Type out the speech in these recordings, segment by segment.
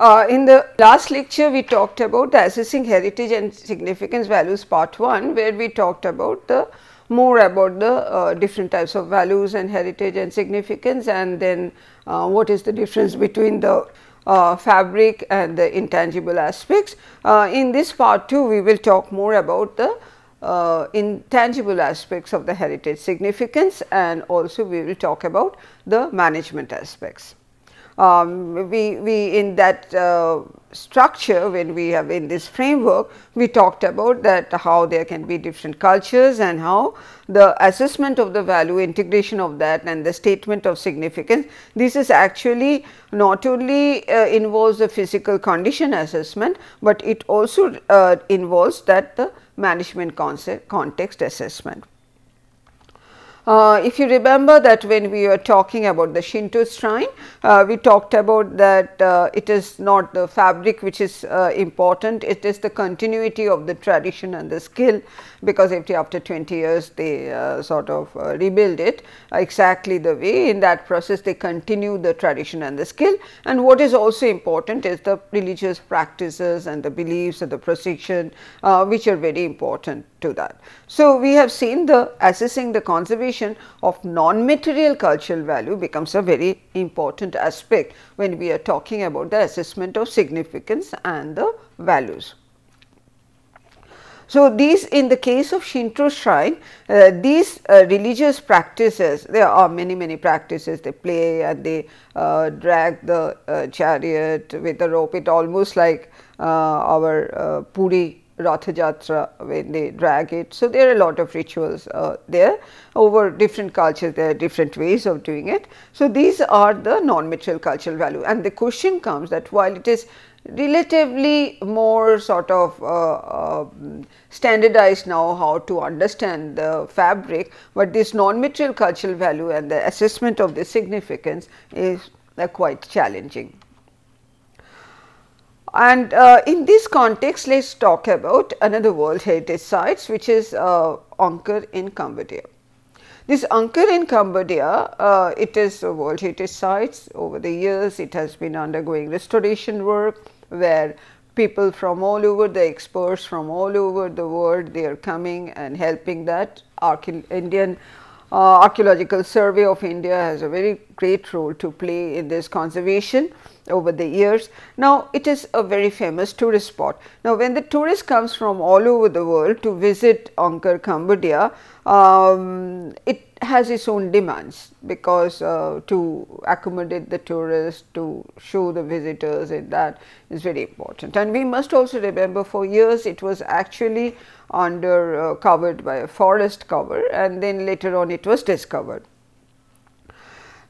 Uh, in the last lecture, we talked about the assessing heritage and significance values part 1, where we talked about the more about the uh, different types of values and heritage and significance and then uh, what is the difference between the uh, fabric and the intangible aspects. Uh, in this part 2, we will talk more about the uh, intangible aspects of the heritage significance and also we will talk about the management aspects. Um, we, we in that uh, structure when we have in this framework we talked about that how there can be different cultures and how the assessment of the value integration of that and the statement of significance this is actually not only uh, involves the physical condition assessment, but it also uh, involves that the management concept context assessment. Uh, if you remember that when we were talking about the Shinto shrine, uh, we talked about that uh, it is not the fabric which is uh, important, it is the continuity of the tradition and the skill because after 20 years they uh, sort of uh, rebuild it exactly the way in that process they continue the tradition and the skill and what is also important is the religious practices and the beliefs and the procession which are very important to that. So, we have seen the assessing the conservation of non-material cultural value becomes a very important aspect when we are talking about the assessment of significance and the values. So, these in the case of Shinto shrine, uh, these uh, religious practices, there are many many practices, they play and they uh, drag the uh, chariot with a rope, it almost like uh, our uh, Puri Ratha Jatra when they drag it. So, there are a lot of rituals there over different cultures, there are different ways of doing it. So, these are the non-material cultural value and the question comes that while it is relatively more sort of uh, uh, standardized now how to understand the fabric, but this non-material cultural value and the assessment of the significance is uh, quite challenging. And uh, in this context, let us talk about another World Heritage Sites, which is uh, Angkor in Cambodia. This Angkor in Cambodia, uh, it is a World Heritage Sites. Over the years, it has been undergoing restoration work, where people from all over, the experts from all over the world, they are coming and helping that. Indian uh, Archaeological Survey of India has a very great role to play in this conservation over the years. Now, it is a very famous tourist spot. Now, when the tourist comes from all over the world to visit Angkor Cambodia, um, it has its own demands because uh, to accommodate the tourists, to show the visitors and that is very important. And we must also remember for years it was actually under uh, covered by a forest cover and then later on it was discovered.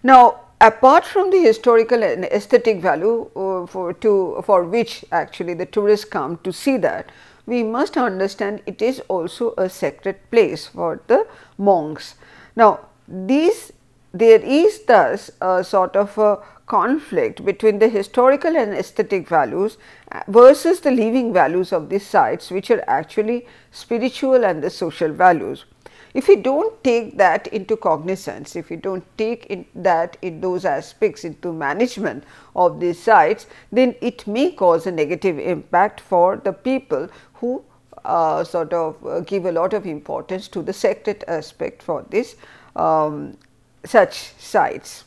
Now, apart from the historical and aesthetic value uh, for to for which actually the tourists come to see that we must understand it is also a sacred place for the monks now these there is thus a sort of a conflict between the historical and aesthetic values uh, versus the living values of these sites which are actually spiritual and the social values. If we do not take that into cognizance, if we do not take in that in those aspects into management of these sites, then it may cause a negative impact for the people who uh, sort of uh, give a lot of importance to the sacred aspect for this um, such sites.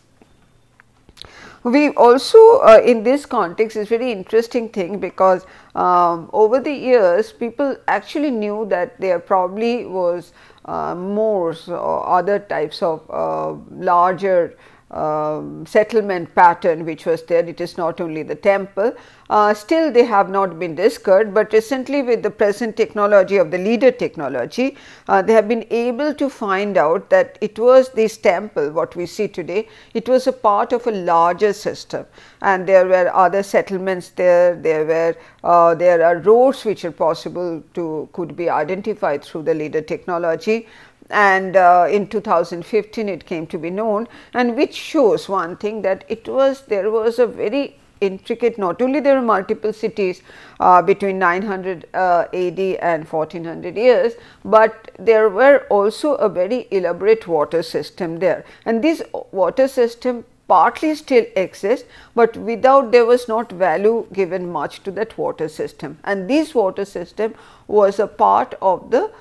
We also uh, in this context is very interesting thing because um, over the years people actually knew that there probably was uh, or other types of uh, larger um, settlement pattern which was there, it is not only the temple. Uh, still they have not been discovered, but recently with the present technology of the LIDAR technology, uh, they have been able to find out that it was this temple what we see today, it was a part of a larger system. And there were other settlements there, there were uh, there are roads which are possible to could be identified through the LIDAR technology and uh, in 2015 it came to be known and which shows one thing that it was there was a very intricate not only there were multiple cities uh, between 900 uh, AD and 1400 years, but there were also a very elaborate water system there. And this water system partly still exist, but without there was not value given much to that water system. And this water system was a part of the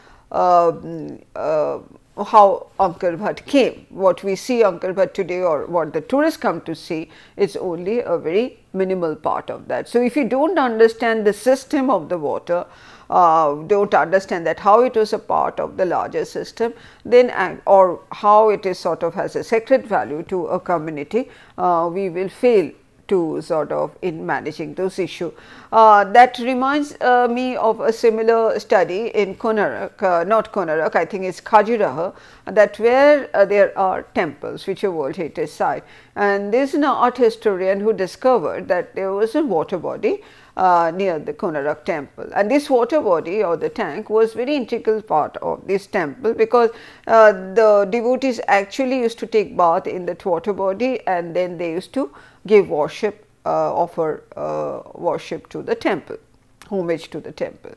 how Angkor came. What we see Angkor today or what the tourists come to see is only a very minimal part of that. So, if you do not understand the system of the water, uh, do not understand that how it was a part of the larger system, then uh, or how it is sort of has a sacred value to a community, uh, we will fail to sort of in managing those issues. Uh, that reminds uh, me of a similar study in Konarak, uh, not Konarak, I think it is Khajuraho, that where uh, there are temples which are World Heritage Site. And there is an art historian who discovered that there was a water body uh, near the Konarak temple. And this water body or the tank was very integral part of this temple because uh, the devotees actually used to take bath in that water body and then they used to give worship, uh, offer uh, worship to the temple, homage to the temple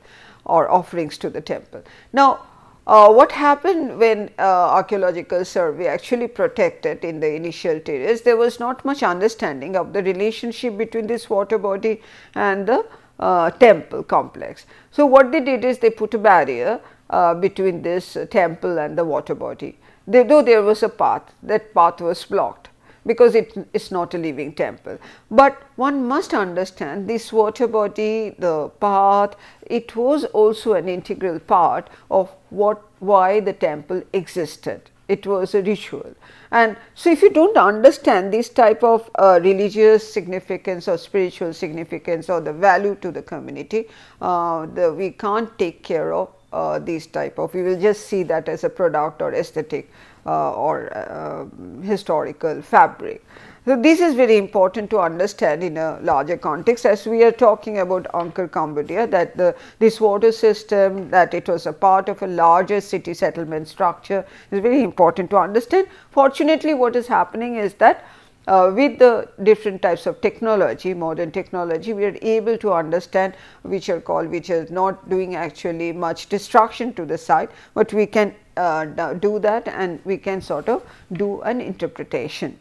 or offerings to the temple. Now, uh, what happened when uh, archaeological survey actually protected in the initial terrace, there was not much understanding of the relationship between this water body and the uh, temple complex. So, what they did is they put a barrier uh, between this temple and the water body. They, though there was a path, that path was blocked because it is not a living temple. But one must understand this water body, the path, it was also an integral part of what why the temple existed. It was a ritual. And so, if you do not understand this type of uh, religious significance or spiritual significance or the value to the community, uh, the, we can't take care of uh, these type of, we will just see that as a product or aesthetic or uh, historical fabric. So, this is very important to understand in a larger context as we are talking about Angkor Cambodia that the this water system that it was a part of a larger city settlement structure is very important to understand. Fortunately, what is happening is that uh, with the different types of technology, modern technology, we are able to understand which are called, which is not doing actually much destruction to the site, but we can uh, do that and we can sort of do an interpretation.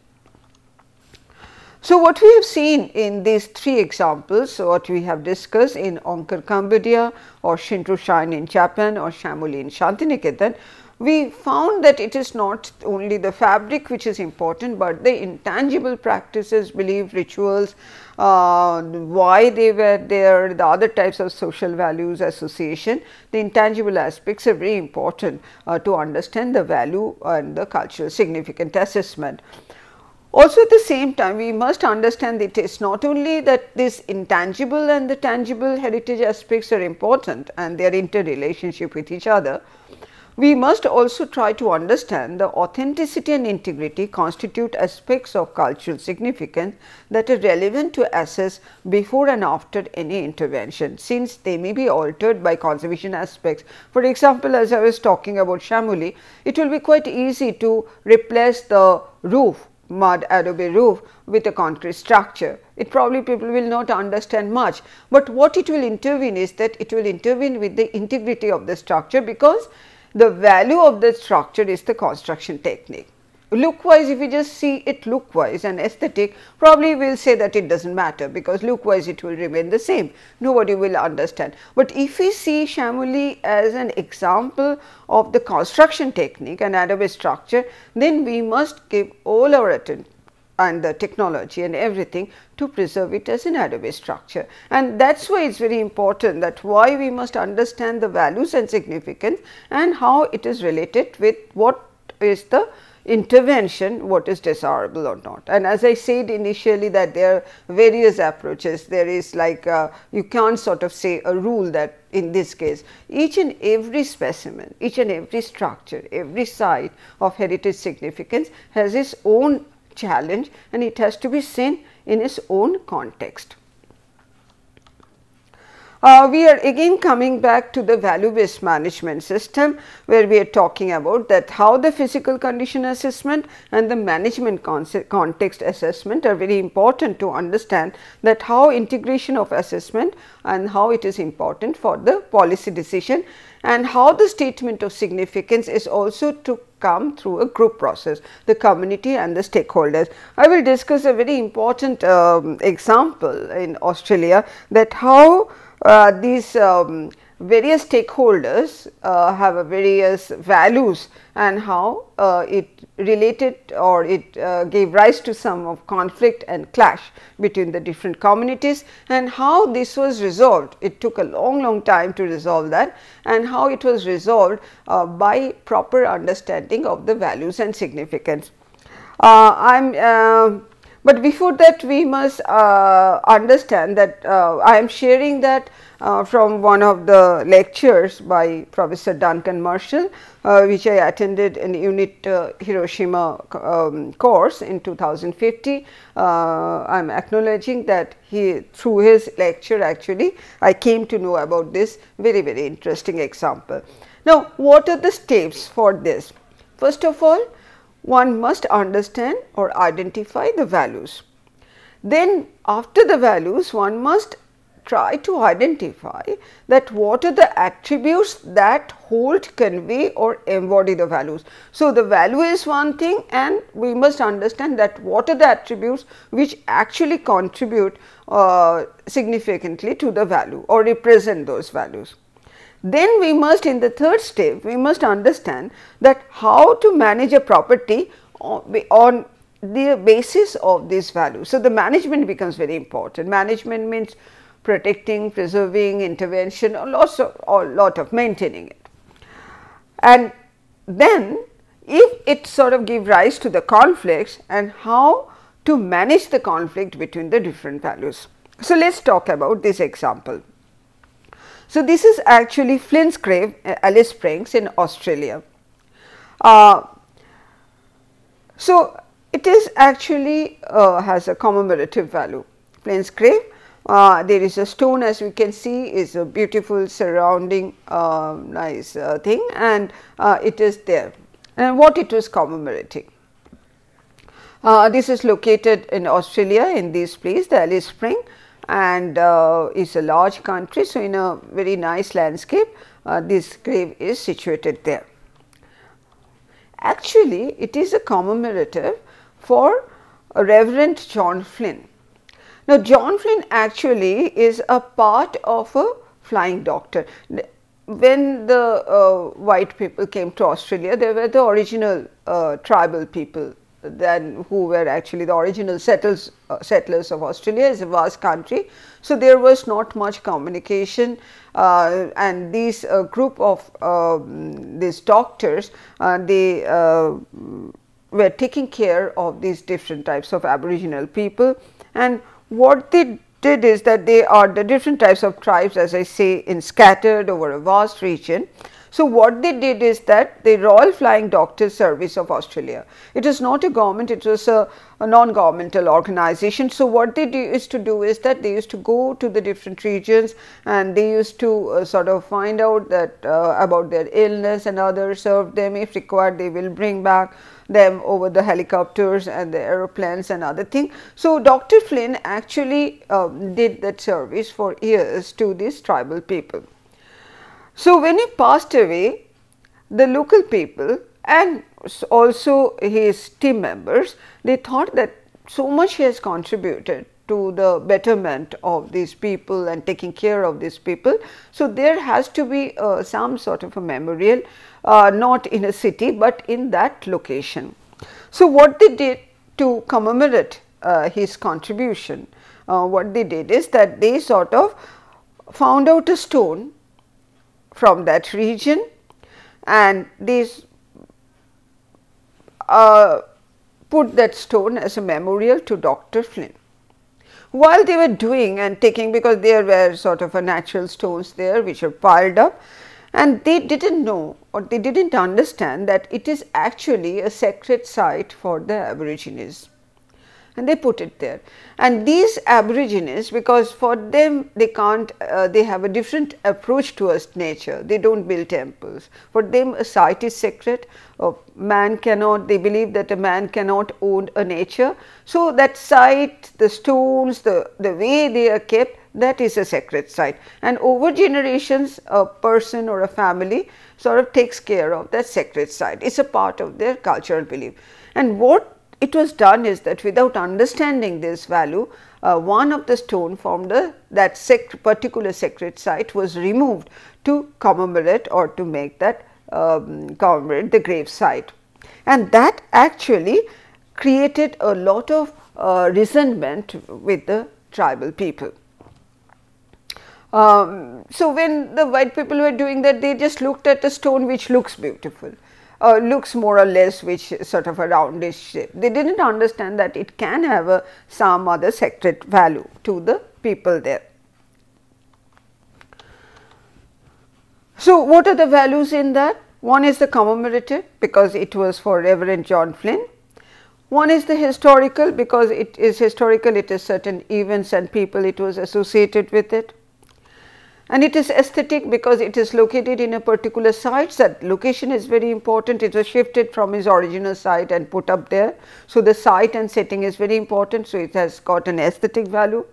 So, what we have seen in these three examples, so what we have discussed in Angkor Cambodia or Shinto Shrine in Japan or Shamoli in Shantiniketan, we found that it is not only the fabric which is important, but the intangible practices, belief, rituals, uh, why they were there, the other types of social values association, the intangible aspects are very important uh, to understand the value and the cultural significant assessment. Also at the same time we must understand that it is not only that this intangible and the tangible heritage aspects are important and their interrelationship with each other, we must also try to understand the authenticity and integrity constitute aspects of cultural significance that are relevant to assess before and after any intervention, since they may be altered by conservation aspects. For example, as I was talking about Shamoli, it will be quite easy to replace the roof mud adobe roof with a concrete structure. It probably people will not understand much, but what it will intervene is that it will intervene with the integrity of the structure because the value of the structure is the construction technique. Look wise, if we just see it look wise and aesthetic, probably we will say that it does not matter because look wise it will remain the same, nobody will understand. But if we see Shamoli as an example of the construction technique and adobe structure, then we must give all our attention and the technology and everything to preserve it as an adobe structure. And that is why it is very important that why we must understand the values and significance and how it is related with what is the intervention what is desirable or not. And as I said initially that there are various approaches, there is like uh, you can't sort of say a rule that in this case each and every specimen, each and every structure, every site of heritage significance has its own challenge and it has to be seen in its own context. Uh, we are again coming back to the value based management system where we are talking about that how the physical condition assessment and the management context assessment are very important to understand that how integration of assessment and how it is important for the policy decision and how the statement of significance is also to come through a group process, the community and the stakeholders. I will discuss a very important um, example in Australia that how uh, these um, various stakeholders uh, have various values and how uh, it related or it uh, gave rise to some of conflict and clash between the different communities and how this was resolved. It took a long long time to resolve that and how it was resolved uh, by proper understanding of the values and significance. I am uh, but before that we must uh, understand that I am sharing that uh, from one of the lectures by Professor Duncan Marshall, uh, which I attended in unit uh, Hiroshima um, course in 2050. Uh, I am acknowledging that he through his lecture actually I came to know about this very very interesting example. Now, what are the steps for this? First of all, one must understand or identify the values. Then after the values, one must try to identify that what are the attributes that hold, convey or embody the values. So, the value is one thing and we must understand that what are the attributes which actually contribute uh, significantly to the value or represent those values. Then we must in the third step, we must understand that how to manage a property on the basis of these values. So, the management becomes very important. Management means protecting, preserving, intervention, a lot of, a lot of maintaining it. And then if it sort of give rise to the conflicts and how to manage the conflict between the different values. So, let us talk about this example. So, this is actually Flynn's Grave, uh, Alice Springs in Australia. Uh, so, it is actually uh, has a commemorative value. Flynn's Grave uh, there is a stone as we can see is a beautiful surrounding uh, nice uh, thing and uh, it is there and what it was commemorating. Uh, this is located in Australia in this place the Alice Spring and uh, is a large country. So, in a very nice landscape this grave is situated there. Actually it is a commemorative for Reverend John Flynn now, John Flynn actually is a part of a flying doctor. When the uh, white people came to Australia, they were the original uh, tribal people then who were actually the original settlers, uh, settlers of Australia is a vast country. So, there was not much communication uh, and these uh, group of um, these doctors uh, they uh, were taking care of these different types of aboriginal people and what they did is that they are the different types of tribes as I say in scattered over a vast region. So, what they did is that the Royal Flying Doctors Service of Australia, it is not a government, it was a, a non-governmental organization. So, what they do is to do is that they used to go to the different regions and they used to uh, sort of find out that uh, about their illness and others serve them if required they will bring back them over the helicopters and the aeroplanes and other thing. So, Dr. Flynn actually um, did that service for years to these tribal people. So, when he passed away, the local people and also his team members, they thought that so much he has contributed to the betterment of these people and taking care of these people. So, there has to be uh, some sort of a memorial uh, not in a city, but in that location. So, what they did to commemorate uh, his contribution, uh, what they did is that they sort of found out a stone from that region and they uh, put that stone as a memorial to Dr. Flynn. While they were doing and taking because there were sort of a natural stones there which are piled up and they didn't know or they didn't understand that it is actually a sacred site for the aborigines and they put it there. And these aborigines because for them they can't uh, they have a different approach towards nature they do not build temples for them a site is sacred uh, man cannot they believe that a man cannot own a nature. So, that site the stones the, the way they are kept that is a sacred site and over generations a person or a family sort of takes care of that sacred site. It is a part of their cultural belief. And what it was done is that without understanding this value, uh, one of the stone from the that sect particular sacred site was removed to commemorate or to make that um, commemorate the grave site. And that actually created a lot of uh, resentment with the tribal people. Um, so, when the white people were doing that they just looked at a stone which looks beautiful, uh, looks more or less which sort of a roundish shape. They did not understand that it can have a some other sacred value to the people there. So, what are the values in that? One is the commemorative because it was for Reverend John Flynn. One is the historical because it is historical, it is certain events and people it was associated with it. And it is aesthetic because it is located in a particular site, that location is very important, it was shifted from its original site and put up there. So, the site and setting is very important, so it has got an aesthetic value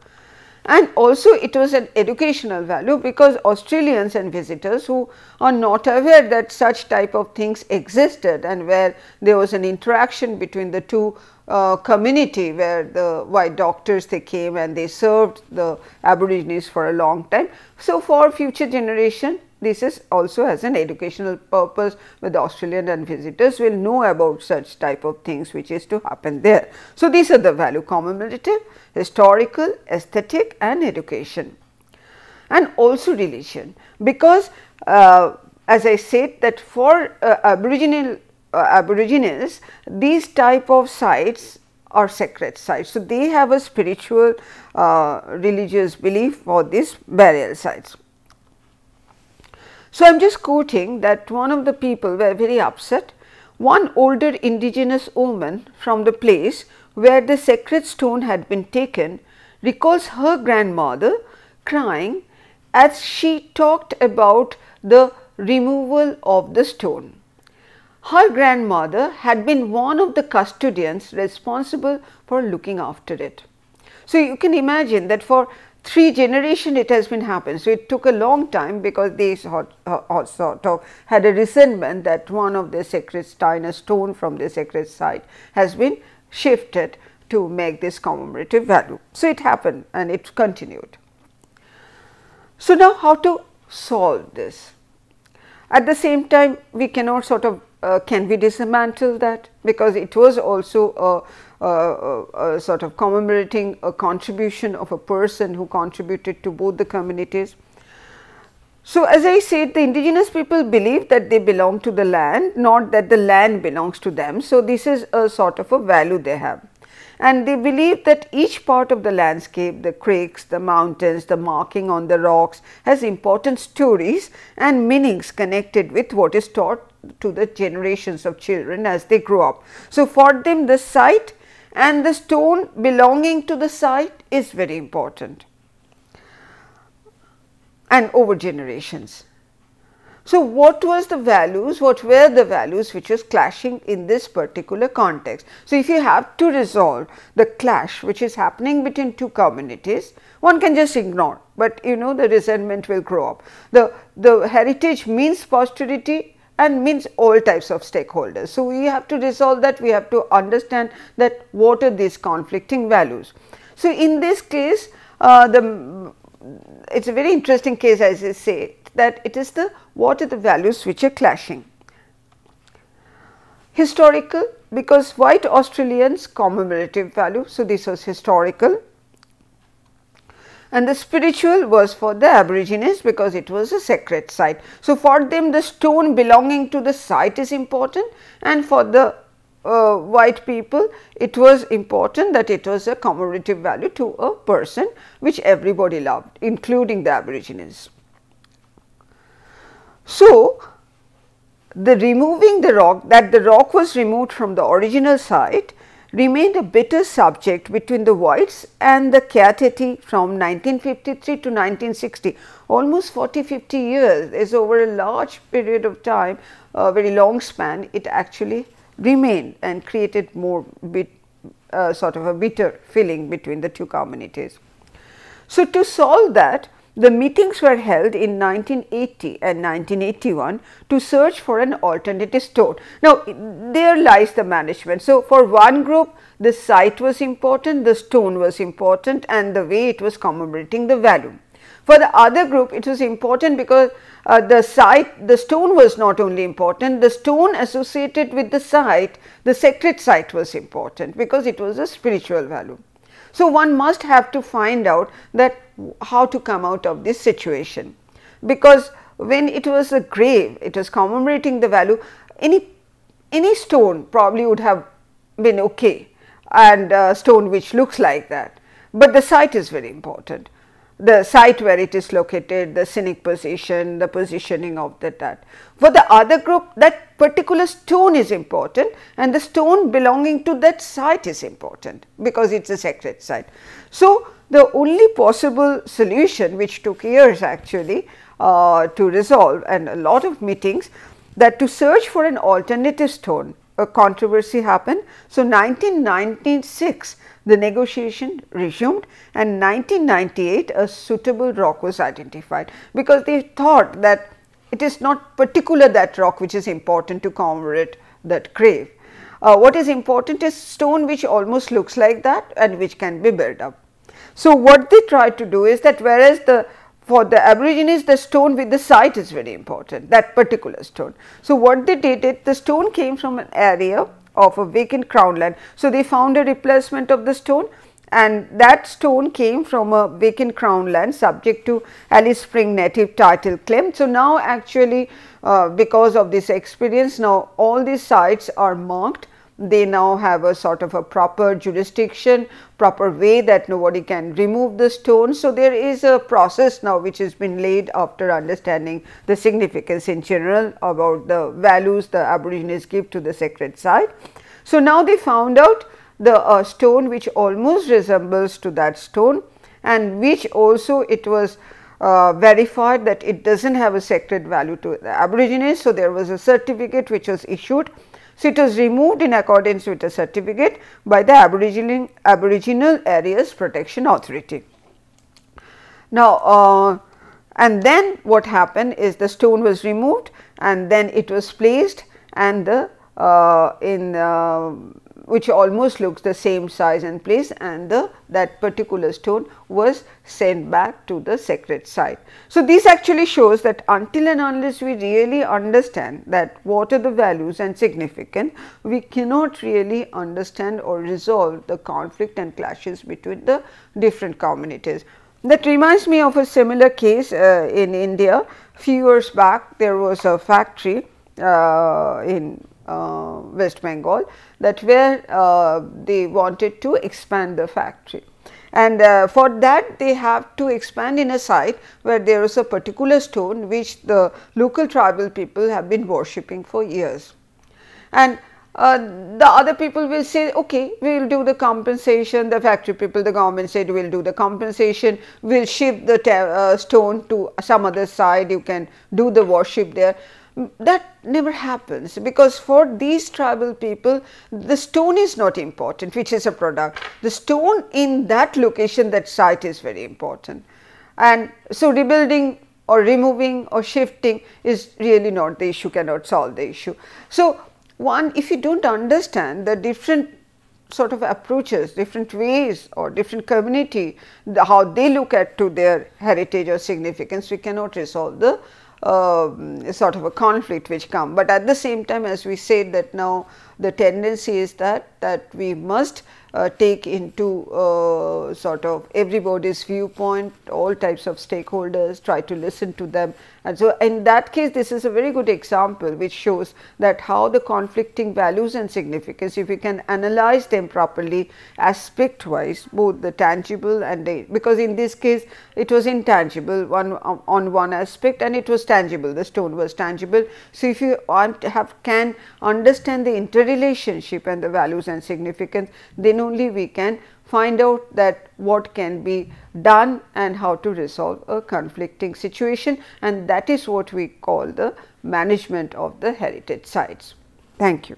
and also it was an educational value because Australians and visitors who are not aware that such type of things existed and where there was an interaction between the two uh, community where the white doctors they came and they served the aborigines for a long time. So, for future generation this is also as an educational purpose with the Australian and visitors will know about such type of things which is to happen there. So, these are the value commemorative, historical, aesthetic and education and also religion because uh, as I said that for uh, aboriginal uh, aborigines these type of sites are sacred sites. So, they have a spiritual uh, religious belief for these burial sites. So, I am just quoting that one of the people were very upset. One older indigenous woman from the place where the sacred stone had been taken recalls her grandmother crying as she talked about the removal of the stone. Her grandmother had been one of the custodians responsible for looking after it. So, you can imagine that for three generation it has been happened. So, it took a long time because they sort, uh, sort of had a resentment that one of the sacred stone, a stone from the sacred site has been shifted to make this commemorative value. So, it happened and it continued. So, now how to solve this? At the same time we cannot sort of uh, can we dismantle that because it was also a uh, uh, sort of commemorating a contribution of a person who contributed to both the communities. So, as I said the indigenous people believe that they belong to the land not that the land belongs to them. So, this is a sort of a value they have and they believe that each part of the landscape, the creeks, the mountains, the marking on the rocks has important stories and meanings connected with what is taught to the generations of children as they grow up. So, for them the site and the stone belonging to the site is very important and over generations. So, what was the values, what were the values which was clashing in this particular context. So, if you have to resolve the clash which is happening between two communities, one can just ignore, but you know the resentment will grow up. The, the heritage means posterity and means all types of stakeholders. So, we have to resolve that, we have to understand that what are these conflicting values. So, in this case, uh, the it is a very interesting case as I say that it is the what are the values which are clashing. Historical because white Australians commemorative value. So, this was historical and the spiritual was for the aborigines because it was a sacred site. So, for them the stone belonging to the site is important and for the uh, white people it was important that it was a commemorative value to a person which everybody loved including the aborigines. So, the removing the rock that the rock was removed from the original site remained a bitter subject between the whites and the Kaititi from 1953 to 1960 almost 40 50 years is over a large period of time a very long span it actually remained and created more bit uh, sort of a bitter feeling between the two communities. So, to solve that the meetings were held in 1980 and 1981 to search for an alternative stone. Now, there lies the management. So, for one group the site was important, the stone was important and the way it was commemorating the value. For the other group it was important because uh, the site, the stone was not only important, the stone associated with the site, the sacred site was important because it was a spiritual value. So, one must have to find out that how to come out of this situation, because when it was a grave, it was commemorating the value, any, any stone probably would have been okay and a stone which looks like that, but the site is very important the site where it is located, the scenic position, the positioning of the that. For the other group that particular stone is important and the stone belonging to that site is important because it is a sacred site. So, the only possible solution which took years actually uh, to resolve and a lot of meetings that to search for an alternative stone a controversy happened. So, 1996 the negotiation resumed and 1998 a suitable rock was identified because they thought that it is not particular that rock which is important to commemorate that grave. Uh, what is important is stone which almost looks like that and which can be built up. So, what they tried to do is that whereas the for the aborigines the stone with the site is very important that particular stone. So, what they did it the stone came from an area of a vacant crown land. So, they found a replacement of the stone and that stone came from a vacant crown land subject to Alice Spring native title claim. So, now actually uh, because of this experience now all these sites are marked they now have a sort of a proper jurisdiction, proper way that nobody can remove the stone. So, there is a process now which has been laid after understanding the significance in general about the values the aborigines give to the sacred site. So, now they found out the uh, stone which almost resembles to that stone and which also it was uh, verified that it does not have a sacred value to the aborigines. So, there was a certificate which was issued so, it was removed in accordance with a certificate by the Aboriginal, Aboriginal Areas Protection Authority. Now, uh, and then what happened is the stone was removed and then it was placed and the uh, in uh, which almost looks the same size and place and the that particular stone was sent back to the sacred site. So, this actually shows that until and unless we really understand that what are the values and significance, we cannot really understand or resolve the conflict and clashes between the different communities. That reminds me of a similar case uh, in India. Few years back there was a factory uh, in uh, West Bengal that where uh, they wanted to expand the factory. And uh, for that they have to expand in a site where there is a particular stone which the local tribal people have been worshipping for years. And uh, the other people will say okay we will do the compensation the factory people the government said we will do the compensation we will shift the uh, stone to some other side you can do the worship there that never happens because for these tribal people the stone is not important which is a product. The stone in that location that site is very important. And so rebuilding or removing or shifting is really not the issue cannot solve the issue. So one if you don't understand the different sort of approaches different ways or different community the, how they look at to their heritage or significance we cannot resolve the uh, sort of a conflict which come. But at the same time as we said that now the tendency is that that we must uh, take into uh, sort of everybody's viewpoint, all types of stakeholders, try to listen to them. And so, in that case, this is a very good example which shows that how the conflicting values and significance, if we can analyze them properly aspect wise, both the tangible and the, because in this case it was intangible one on one aspect and it was tangible, the stone was tangible. So, if you have can understand the interrelationship and the values and significance, then only we can find out that what can be done and how to resolve a conflicting situation and that is what we call the management of the heritage sites. Thank you.